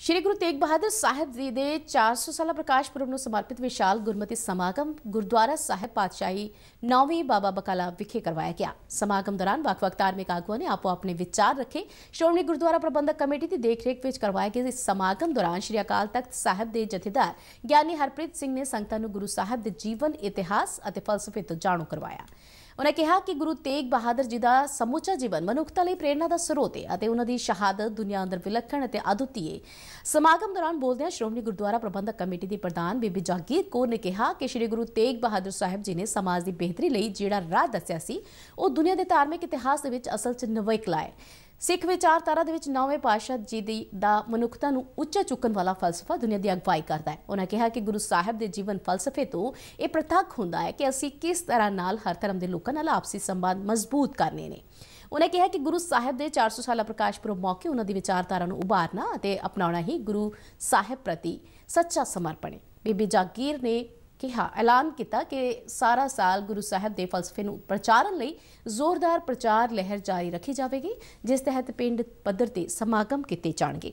ਸ਼੍ਰੀ ਗੁਰੂ ਤੇਗ ਬਹਾਦਰ ਸਾਹਿਬ ਜੀ ਦੇ 400 ਸਾਲਾ ਪ੍ਰਕਾਸ਼ ਪੁਰਬ ਨੂੰ ਸਮਰਪਿਤ ਵਿਸ਼ਾਲ ਗੁਰਮਤਿ ਸਮਾਗਮ ਗੁਰਦੁਆਰਾ ਸਾਹਿਬ ਪਾਤਸ਼ਾਹੀ ਨੌਵੀਂ ਬਾਬਾ ਬਕਾਲਾ ਵਿਖੇ ਕਰਵਾਇਆ ਗਿਆ। ਸਮਾਗਮ ਦੌਰਾਨ ਵੱਖ-ਵੱਖ ਧਾਰਮਿਕ ਆਗੂਆਂ ਨੇ ਆਪੋ ਆਪਣੇ ਵਿਚਾਰ ਰੱਖੇ। ਸ਼੍ਰੋਮਣੀ ਗੁਰਦੁਆਰਾ ਪ੍ਰਬੰਧਕ ਕਮੇਟੀ ਦੀ ਦੇਖਰੇਖ ਵਿੱਚ ਕਰਵਾਏ ਗਏ ਇਸ ਸਮਾਗਮ ਦੌਰਾਨ ਸ਼੍ਰੀ ਅਕਾਲ ਤਖਤ ਸਾਹਿਬ ਦੇ ਜਥੇਦਾਰ ਗਿਆਨੀ ਹਰਪ੍ਰੀਤ ਸਿੰਘ ਨੇ ਸੰਗਤਾਂ ਨੂੰ ਗੁਰੂ ਸਾਹਿਬ ਦੇ ਜੀਵਨ, ਇਤਿਹਾਸ ਅਤੇ ਫਲਸਫੇ ਤੋਂ ਜਾਣੂ ਕਰਵਾਇਆ। ਉਹਨਾਂ ਕਿਹਾ ਕਿ ਗੁਰੂ ਤੇਗ ਬਹਾਦਰ ਜੀ ਦਾ ਸਮੁੱਚਾ ਜੀਵਨ ਮਨੁੱਖਤਾ ਲਈ ਪ੍ਰੇਰਣਾ ਦਾ ਸਰੋਤ ਹੈ ਅਤੇ ਉਹਨਾਂ ਦੀ ਸ਼ਹਾਦਤ ਦੁਨੀਆ ਅੰਦਰ ਵਿਲੱਖਣ ਅਤੇ ਅਦੁੱਤੀ ਹੈ ਸਮਾਗਮ ਦੌਰਾਨ ਬੋਲਦਿਆਂ ਸ਼੍ਰੋਮਣੀ ਗੁਰਦੁਆਰਾ ਪ੍ਰਬੰਧਕ ਕਮੇਟੀ ਦੀ ਪ੍ਰਧਾਨ ਬੀਬੀ ਜਾਗੀਰ ਕੌਰ ਨੇ ਕਿਹਾ ਕਿ ਸ੍ਰੀ ਗੁਰੂ ਤੇਗ ਬਹਾਦਰ ਸਾਹਿਬ ਜੀ ਨੇ ਸਮਾਜ ਦੀ ਬਿਹਤਰੀ ਲਈ ਜਿਹੜਾ ਰਾਹ ਦੱਸਿਆ ਸੀ, ਉਹ ਦੁਨੀਆ ਦੇ ਧਾਰਮਿਕ ਇਤਿਹਾਸ ਦੇ ਵਿੱਚ ਅਸਲ 'ਚ ਨਵਿਕਲਾ ਹੈ ਸਿੱਖ ਵਿਚਾਰਧਾਰਾ ਦੇ ਵਿੱਚ ਨੌਵੇਂ ਪਾਤਸ਼ਾਹ ਜੀ ਦੀ ਦਾ ਮਨੁੱਖਤਾ ਨੂੰ ਉੱਚਾ ਚੁੱਕਣ ਵਾਲਾ ਫਲਸਫਾ ਦੁਨੀਆ ਦੀ ਅਗਵਾਈ ਕਰਦਾ ਹੈ। ਉਹਨਾਂ ਕਿਹਾ ਕਿ ਗੁਰੂ ਸਾਹਿਬ ਦੇ ਜੀਵਨ ਫਲਸਫੇ ਤੋਂ ਇਹ ਪ੍ਰਤੱਖ ਹੁੰਦਾ ਹੈ ਕਿ ਅਸੀਂ ਕਿਸ ਤਰ੍ਹਾਂ ਨਾਲ ਹਰ ਧਰਮ ਦੇ ਲੋਕਾਂ ਨਾਲ ਆਪਸੀ ਸੰਬੰਧ ਮਜ਼ਬੂਤ ਕਰਨੇ ਨੇ। ਉਹਨੇ ਕਿਹਾ ਕਿ ਗੁਰੂ ਸਾਹਿਬ ਦੇ 400 ਸਾਲਾ ਪ੍ਰਕਾਸ਼ ਪੁਰਬ ਮੌਕੇ ਉਹਨਾਂ ਦੀ ਵਿਚਾਰਧਾਰਾ ਨੂੰ ਉਭਾਰਨਾ ਅਤੇ ਅਪਣਾਉਣਾ ਹੀ ਗੁਰੂ ਸਾਹਿਬ ਪ੍ਰਤੀ ਸੱਚਾ ਸਮਰਪਣ ਹੈ। ਬੀਬੀ ਜਾਗੀਰ ਨੇ ਕਿਹਾ ਐਲਾਨ ਕੀਤਾ ਕਿ ਸਾਰਾ ਸਾਲ ਗੁਰੂ ਸਾਹਿਬ ਦੇ ਫਲਸਫੇ ਨੂੰ ਪ੍ਰਚਾਰਨ ਲਈ ਜ਼ੋਰਦਾਰ ਪ੍ਰਚਾਰ ਲਹਿਰ ਜਾਰੀ ਰੱਖੀ ਜਾਵੇਗੀ, ਜਿਸ ਤਹਿਤ ਪਿੰਡ ਪੱਧਰ ਤੇ ਸਮਾਗਮ ਕੀਤੇ ਜਾਣਗੇ।